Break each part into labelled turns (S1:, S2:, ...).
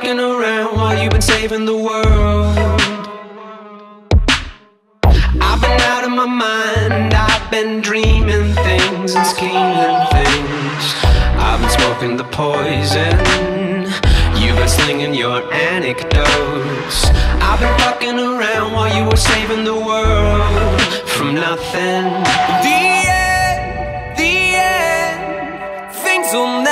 S1: fucking around while you've been saving the world. I've been out of my mind, I've been dreaming things and scheming things. I've been smoking the poison, you've been slinging your anecdotes. I've been fucking around while you were saving the world from nothing.
S2: The end, the end, things will never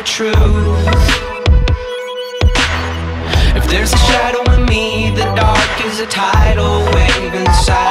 S1: the truth. If there's a shadow in me, the dark is a tidal wave inside.